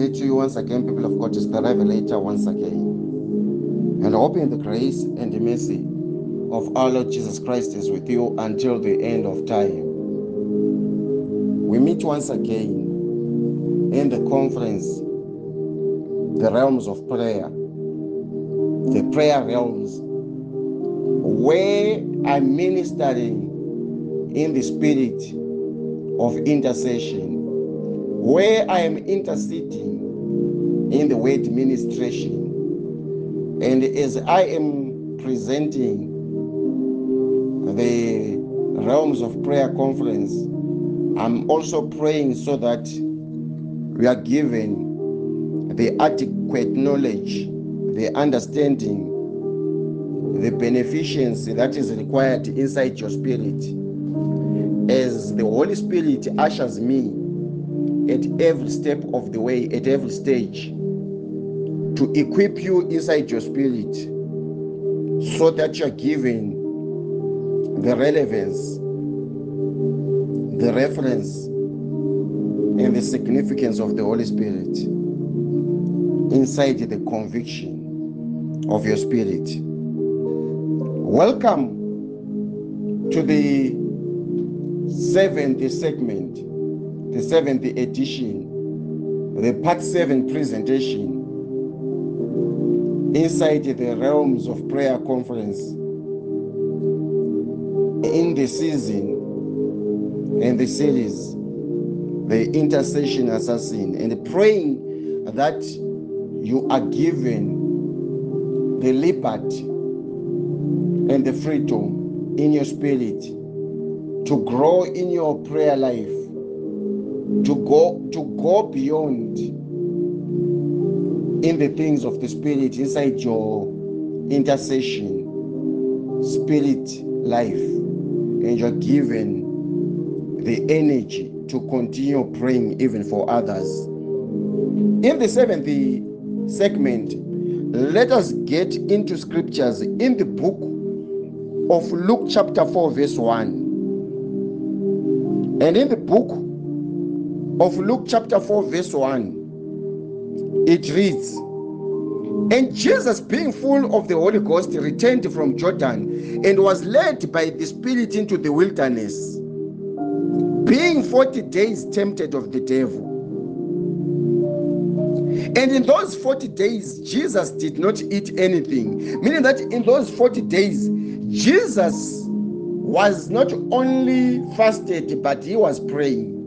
And to you once again, people of God. It's the Revelator once again. And hoping the grace and the mercy of our Lord Jesus Christ is with you until the end of time. We meet once again in the conference, the realms of prayer, the prayer realms, where I'm ministering in the spirit of intercession, where I am interceding in the word ministration. And as I am presenting the realms of prayer conference, I'm also praying so that we are given the adequate knowledge, the understanding, the beneficence that is required inside your spirit as the Holy Spirit ushers me at every step of the way, at every stage, to equip you inside your spirit so that you're given the relevance, the reference, and the significance of the Holy Spirit inside the conviction of your spirit. Welcome to the seventh segment, the seventh edition, the part seven presentation inside the realms of prayer conference in the season and the series, the intercession assassin, and praying that you are given the liberty and the freedom in your spirit to grow in your prayer life to go to go beyond in the things of the spirit inside your intercession spirit life and you're given the energy to continue praying even for others. In the seventh segment let us get into scriptures in the book of Luke chapter 4 verse 1 and in the book of Luke, chapter 4, verse 1, it reads And Jesus, being full of the Holy Ghost, returned from Jordan and was led by the Spirit into the wilderness, being 40 days tempted of the devil. And in those 40 days, Jesus did not eat anything, meaning that in those 40 days, Jesus was not only fasted, but he was praying.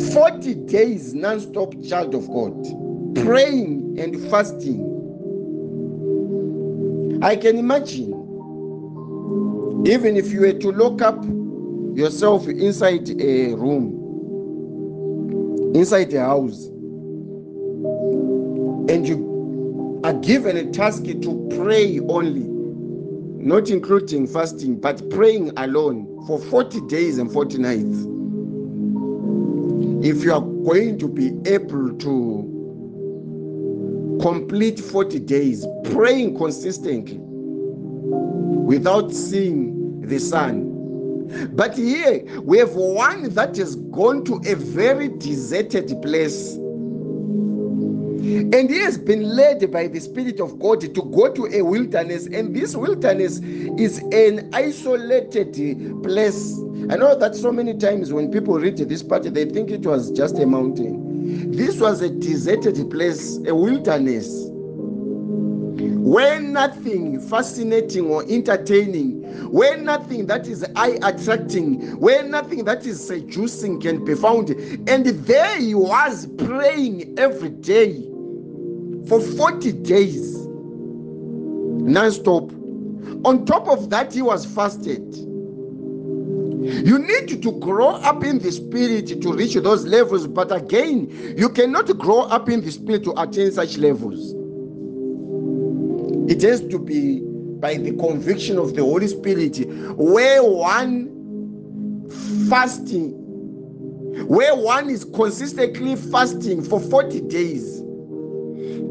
40 days non-stop child of God, praying and fasting. I can imagine, even if you were to lock up yourself inside a room, inside a house, and you are given a task to pray only, not including fasting, but praying alone for 40 days and 40 nights. If you are going to be able to complete 40 days praying consistently without seeing the sun. But here we have one that has gone to a very deserted place and he has been led by the Spirit of God to go to a wilderness, and this wilderness is an isolated place. I know that so many times when people read this part, they think it was just a mountain. This was a deserted place, a wilderness, where nothing fascinating or entertaining, where nothing that is eye attracting, where nothing that is seducing can be found. And there he was praying every day for 40 days non-stop. On top of that he was fasted. You need to grow up in the spirit to reach those levels but again you cannot grow up in the spirit to attain such levels. It has to be by the conviction of the holy spirit where one fasting where one is consistently fasting for 40 days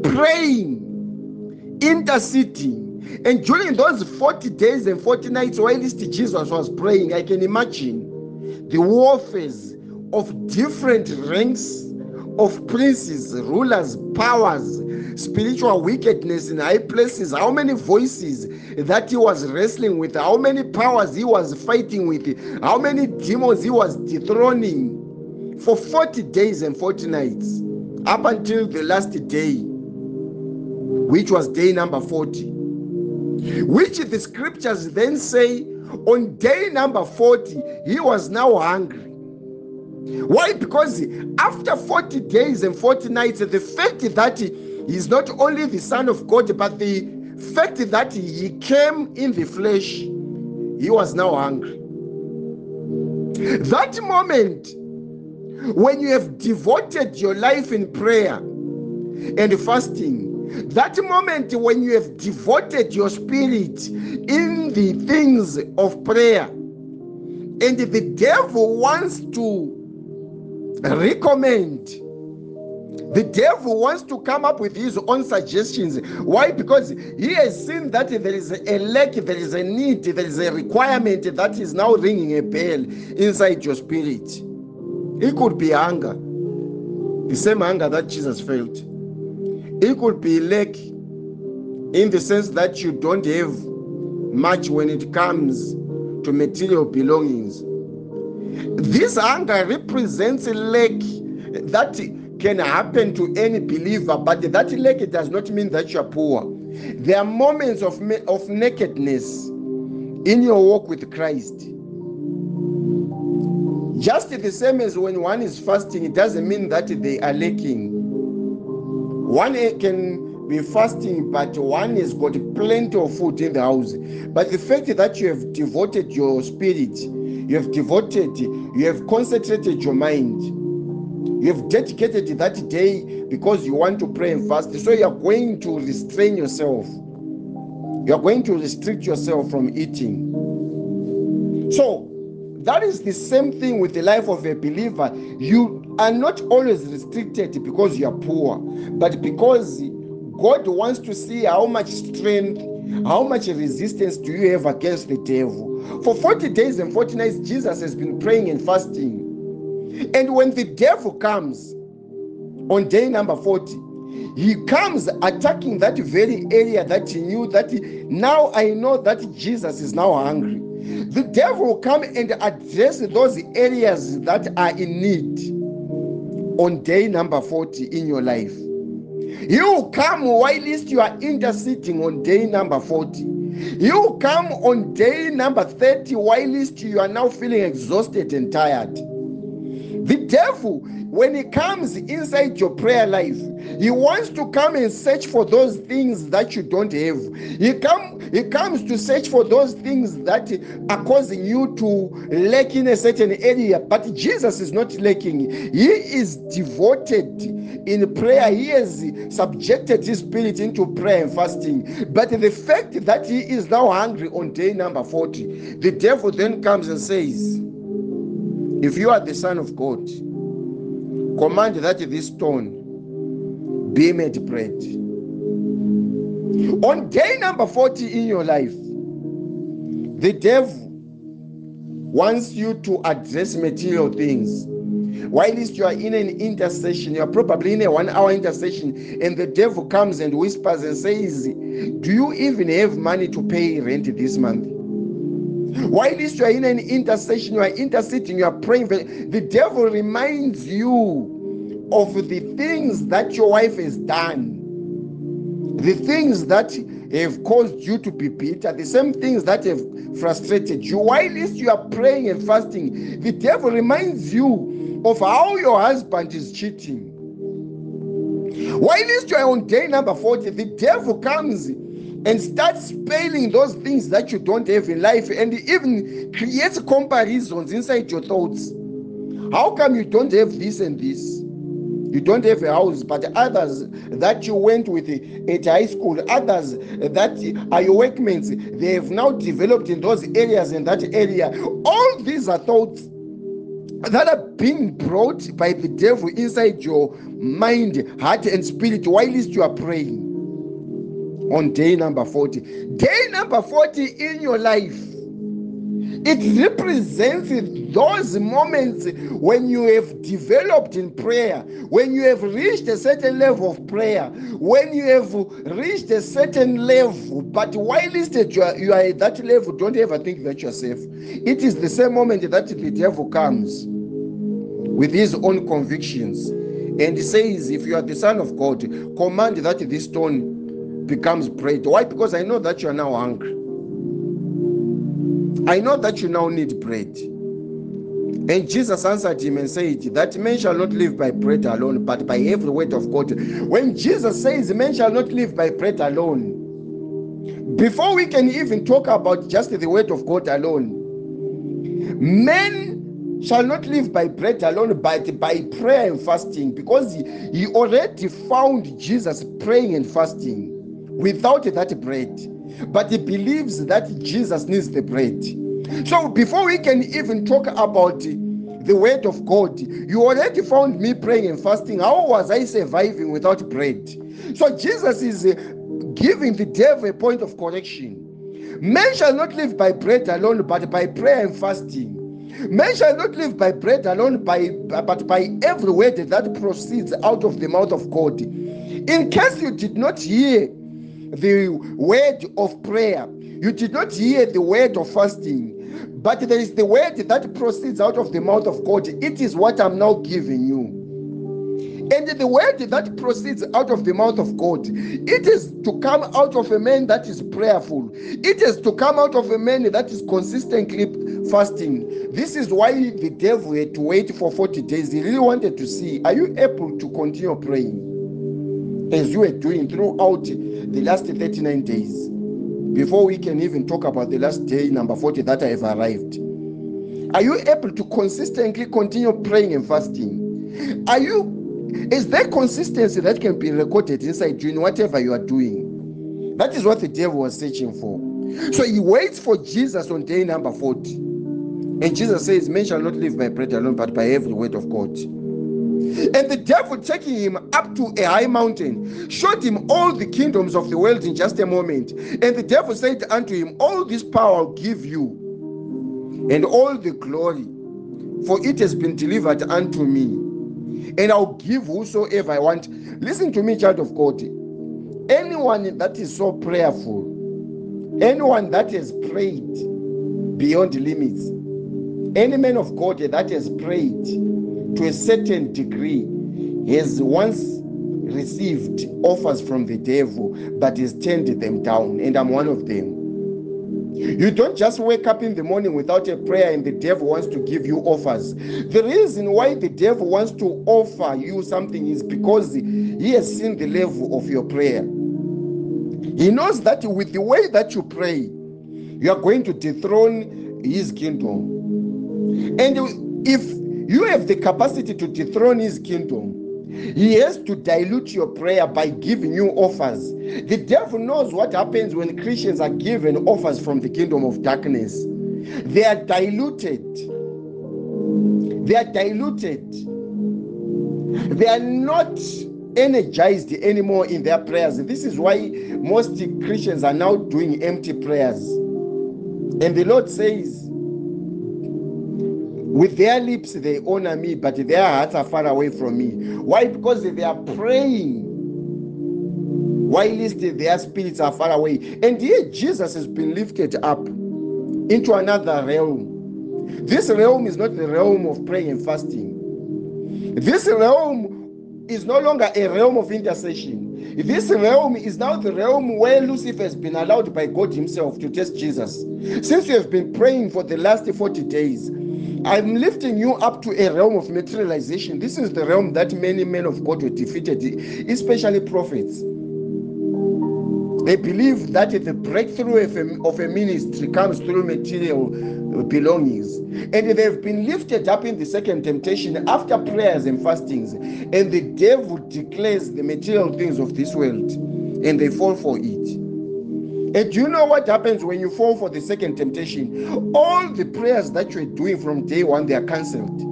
praying, interceding. And during those 40 days and 40 nights, while this Jesus was praying, I can imagine the warfares of different ranks of princes, rulers, powers, spiritual wickedness in high places, how many voices that he was wrestling with, how many powers he was fighting with, how many demons he was dethroning? For 40 days and 40 nights up until the last day, which was day number 40. Which the scriptures then say on day number 40, he was now hungry. Why? Because after 40 days and 40 nights, the fact that he is not only the Son of God, but the fact that he came in the flesh, he was now hungry. That moment, when you have devoted your life in prayer and fasting, that moment when you have devoted your spirit in the things of prayer, and the devil wants to recommend. The devil wants to come up with his own suggestions. Why? Because he has seen that there is a lack, there is a need, there is a requirement that is now ringing a bell inside your spirit. It could be anger, the same anger that Jesus felt. It could be lack in the sense that you don't have much when it comes to material belongings. This anger represents a lack that can happen to any believer, but that lack does not mean that you are poor. There are moments of, of nakedness in your walk with Christ. Just the same as when one is fasting, it doesn't mean that they are lacking. One can be fasting, but one has got plenty of food in the house. But the fact that you have devoted your spirit you have devoted, you have concentrated your mind. You have dedicated that day because you want to pray and fast. So you are going to restrain yourself. You are going to restrict yourself from eating. So that is the same thing with the life of a believer. You are not always restricted because you are poor, but because God wants to see how much strength, how much resistance do you have against the devil. For 40 days and 40 nights, Jesus has been praying and fasting. And when the devil comes on day number 40, he comes attacking that very area that he knew that he, now I know that Jesus is now hungry. The devil will come and address those areas that are in need on day number 40 in your life. He will come whilst you are interceding on day number 40. You come on day number 30 whilst you are now feeling exhausted and tired. The devil, when he comes inside your prayer life, he wants to come and search for those things that you don't have. He come he comes to search for those things that are causing you to lack in a certain area. But Jesus is not lacking. He is devoted in prayer. He has subjected his spirit into prayer and fasting. But the fact that he is now hungry on day number 40, the devil then comes and says, If you are the Son of God, command that this stone be made bread. On day number 40 in your life, the devil wants you to address material things. Whilst you are in an intercession, you are probably in a one hour intercession, and the devil comes and whispers and says, Do you even have money to pay rent this month? Whilst you are in an intercession, you are interceding, you are praying, the devil reminds you of the things that your wife has done, the things that have caused you to be bitter, the same things that have frustrated you. Whilst you are praying and fasting, the devil reminds you of how your husband is cheating. Whilst you are on day number 40, the devil comes and start spelling those things that you don't have in life and even create comparisons inside your thoughts. How come you don't have this and this? You don't have a house, but others that you went with at high school, others that are your workmates, they have now developed in those areas in that area. All these are thoughts that are being brought by the devil inside your mind, heart, and spirit whilst you are praying on day number 40. Day number 40 in your life It represents those moments when you have developed in prayer, when you have reached a certain level of prayer, when you have reached a certain level, but while you are, you are at that level, don't ever think that you are safe. It is the same moment that the devil comes with his own convictions and says, If you are the Son of God, command that this stone becomes bread. Why? Because I know that you are now hungry. I know that you now need bread. And Jesus answered him and said, That man shall not live by bread alone, but by every word of God. When Jesus says, Man shall not live by bread alone, before we can even talk about just the word of God alone, men shall not live by bread alone, but by prayer and fasting, because he, he already found Jesus praying and fasting without that bread but he believes that Jesus needs the bread. So before we can even talk about the word of God, you already found me praying and fasting. How was I surviving without bread? So Jesus is uh, giving the devil a point of correction. Men shall not live by bread alone, but by prayer and fasting. Men shall not live by bread alone, by, but by every word that proceeds out of the mouth of God. In case you did not hear the word of prayer. You did not hear the word of fasting, but there is the word that proceeds out of the mouth of God. It is what I'm now giving you. And the word that proceeds out of the mouth of God, it is to come out of a man that is prayerful. It is to come out of a man that is consistently fasting. This is why the devil had to wait for 40 days. He really wanted to see, are you able to continue praying? As you were doing throughout the last 39 days before we can even talk about the last day number 40 that I have arrived. Are you able to consistently continue praying and fasting? Are you is there consistency that can be recorded inside you in whatever you are doing? That is what the devil was searching for. So he waits for Jesus on day number 40. And Jesus says, Men shall not live by bread alone, but by every word of God. And the devil taking him up to a high mountain showed him all the kingdoms of the world in just a moment. And the devil said unto him, All this power I'll give you, and all the glory, for it has been delivered unto me. And I'll give whosoever I want. Listen to me, child of God. Anyone that is so prayerful, anyone that has prayed beyond limits, any man of God that has prayed to a certain degree has once received offers from the devil but has turned them down and i'm one of them you don't just wake up in the morning without a prayer and the devil wants to give you offers. The reason why the devil wants to offer you something is because he has seen the level of your prayer. He knows that with the way that you pray, you are going to dethrone his kingdom. And if you have the capacity to dethrone his kingdom. He has to dilute your prayer by giving you offers. The devil knows what happens when Christians are given offers from the kingdom of darkness. They are diluted. They are diluted. They are not energized anymore in their prayers. This is why most Christians are now doing empty prayers. And the Lord says, with their lips, they honor me, but their hearts are far away from me. Why? Because they are praying. Whilst their spirits are far away. And here Jesus has been lifted up into another realm. This realm is not the realm of praying and fasting. This realm is no longer a realm of intercession. This realm is now the realm where Lucifer has been allowed by God Himself to test Jesus. Since you have been praying for the last 40 days, I'm lifting you up to a realm of materialization. This is the realm that many men of God were defeated, especially prophets. They believe that the breakthrough of a, of a ministry comes through material belongings. And they've been lifted up in the second temptation after prayers and fastings. And the devil declares the material things of this world and they fall for it. And do you know what happens when you fall for the second temptation? All the prayers that you're doing from day one, they are cancelled.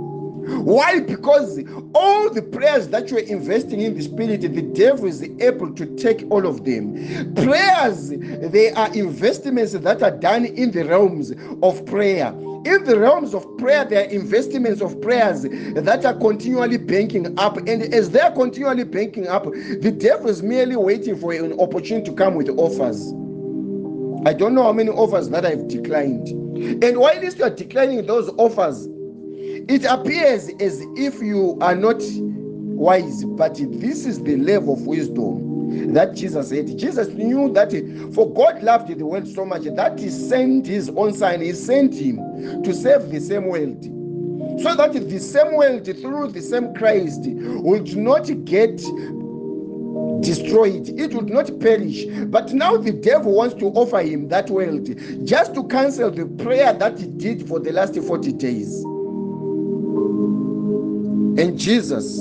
Why? Because all the prayers that you're investing in the spirit, the devil is able to take all of them. Prayers, they are investments that are done in the realms of prayer. In the realms of prayer, there are investments of prayers that are continually banking up. And as they are continually banking up, the devil is merely waiting for an opportunity to come with offers. I don't know how many offers that I've declined. And while you are declining those offers, it appears as if you are not wise, but this is the level of wisdom that Jesus said. Jesus knew that eh, for God loved the world so much that he sent his own son, he sent him to save the same world. So that the same world through the same Christ would not get destroyed, it It would not perish. But now the devil wants to offer him that world just to cancel the prayer that he did for the last 40 days. And Jesus,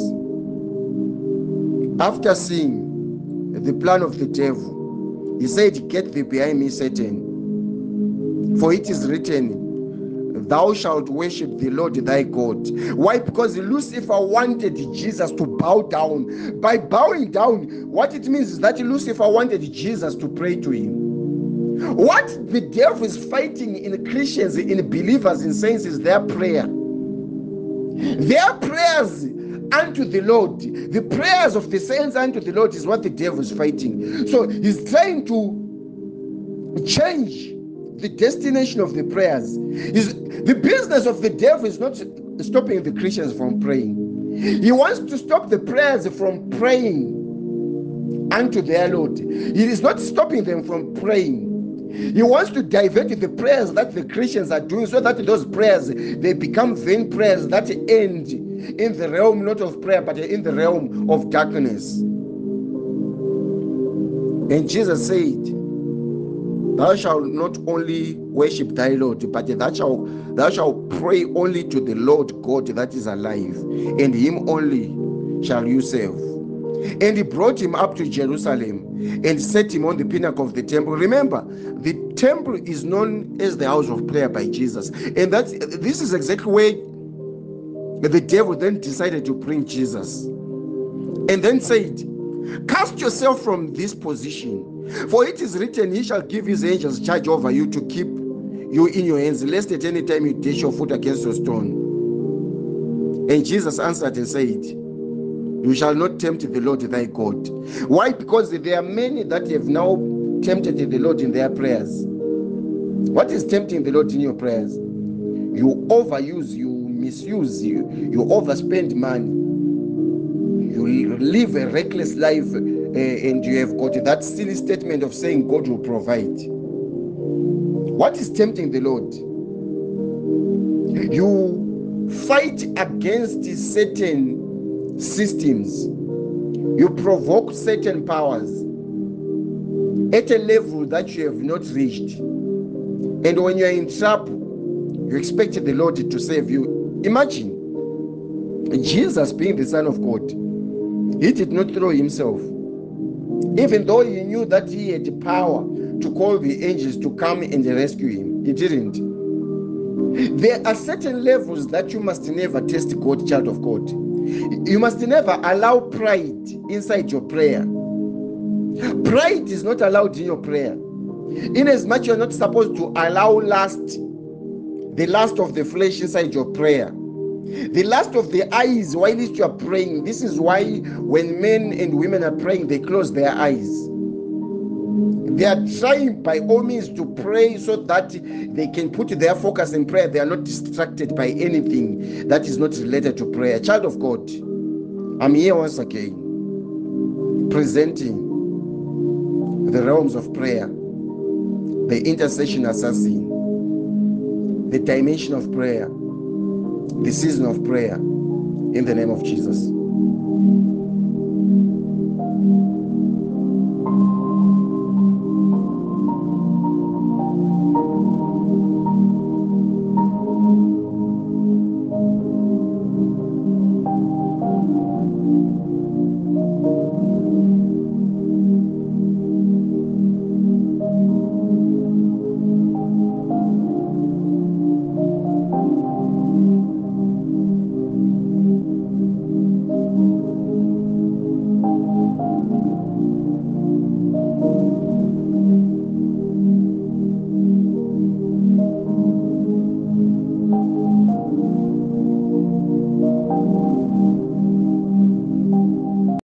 after seeing the plan of the devil, he said, Get thee behind me, Satan. For it is written, Thou shalt worship the Lord thy God. Why? Because Lucifer wanted Jesus to bow down. By bowing down, what it means is that Lucifer wanted Jesus to pray to him. What the devil is fighting in Christians, in believers, in saints is their prayer. Their prayers unto the Lord, the prayers of the saints unto the Lord is what the devil is fighting. So he's trying to change the destination of the prayers. Is the business of the devil is not stopping the Christians from praying. He wants to stop the prayers from praying unto their Lord. He is not stopping them from praying. He wants to divert the prayers that the Christians are doing so that those prayers they become vain prayers that end in the realm not of prayer but in the realm of darkness. And Jesus said, Thou shalt not only worship thy Lord, but thou shalt, thou shalt pray only to the Lord God that is alive, and him only shall you serve. And he brought him up to Jerusalem and set him on the pinnacle of the temple. Remember, the temple is known as the house of prayer by Jesus. And that this is exactly where the devil then decided to bring Jesus. And then said, Cast yourself from this position for it is written, He shall give His angels charge over you to keep you in your hands, lest at any time you dash your foot against a stone. And Jesus answered and said, You shall not tempt the Lord thy God. Why? Because there are many that have now tempted the Lord in their prayers. What is tempting the Lord in your prayers? You overuse, you misuse, you, you overspend money, you live a reckless life Uh, and you have got that silly statement of saying God will provide. What is tempting the Lord? You fight against certain systems, you provoke certain powers at a level that you have not reached. And when you're in trouble, you expect the Lord to save you. Imagine Jesus being the Son of God, he did not throw himself even though he knew that he had the power to call the angels to come and rescue him, he didn't. There are certain levels that you must never test God, child of God. You must never allow pride inside your prayer. Pride is not allowed in your prayer. In as much you're not supposed to allow lust, the lust of the flesh inside your prayer. The last of the eyes while you are praying. This is why when men and women are praying, they close their eyes. They are trying by all means to pray so that they can put their focus in prayer. They are not distracted by anything that is not related to prayer. Child of God, I'm here once again presenting the realms of prayer, the intercession assassin, the dimension of prayer the season of prayer in the name of Jesus.